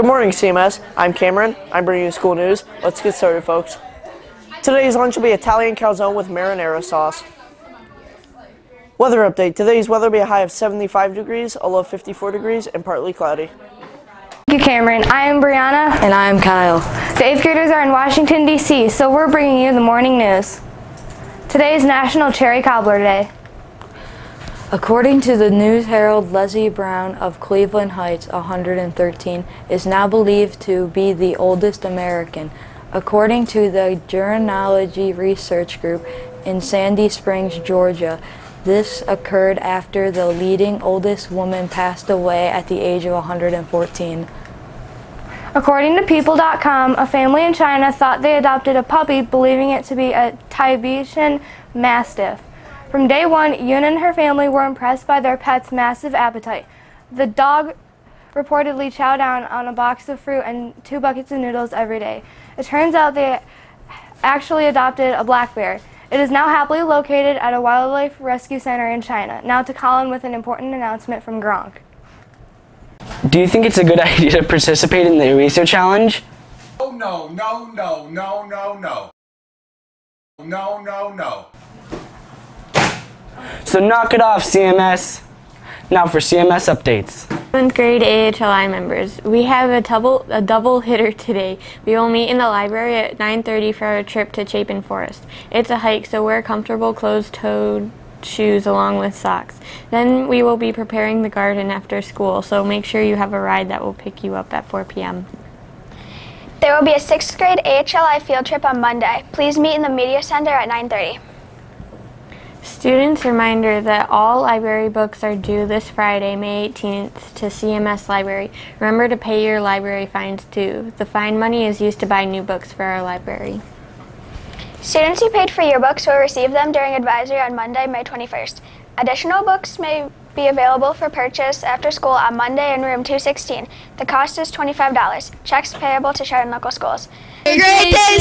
Good morning, CMS. I'm Cameron. I'm bringing you school news. Let's get started, folks. Today's lunch will be Italian calzone with marinara sauce. Weather update. Today's weather will be a high of 75 degrees, a low of 54 degrees, and partly cloudy. Thank you, Cameron. I am Brianna. And I'm Kyle. The 8th graders are in Washington, D.C., so we're bringing you the morning news. Today is National Cherry Cobbler Day. According to the News Herald, Leslie Brown of Cleveland Heights, 113, is now believed to be the oldest American. According to the Gerontology Research Group in Sandy Springs, Georgia, this occurred after the leading oldest woman passed away at the age of 114. According to People.com, a family in China thought they adopted a puppy, believing it to be a Tibetan Mastiff. From day one, Yun and her family were impressed by their pet's massive appetite. The dog reportedly chowed down on a box of fruit and two buckets of noodles every day. It turns out they actually adopted a black bear. It is now happily located at a wildlife rescue center in China. Now to Colin with an important announcement from Gronk. Do you think it's a good idea to participate in the Eraser Challenge? Oh, no, no, no, no, no, no. No, no, no. So knock it off, CMS. Now for CMS updates. 7th grade AHLI members, we have a double, a double hitter today. We will meet in the library at 9.30 for our trip to Chapin Forest. It's a hike, so wear comfortable closed-toed shoes along with socks. Then we will be preparing the garden after school, so make sure you have a ride that will pick you up at 4 p.m. There will be a 6th grade AHLI field trip on Monday. Please meet in the Media Center at 9.30. Students reminder that all library books are due this Friday, May 18th to CMS Library. Remember to pay your library fines too. The fine money is used to buy new books for our library. Students who paid for yearbooks will receive them during advisory on Monday, May 21st. Additional books may be available for purchase after school on Monday in room 216. The cost is $25. Checks payable to Chardon Local Schools. Great day, CMS!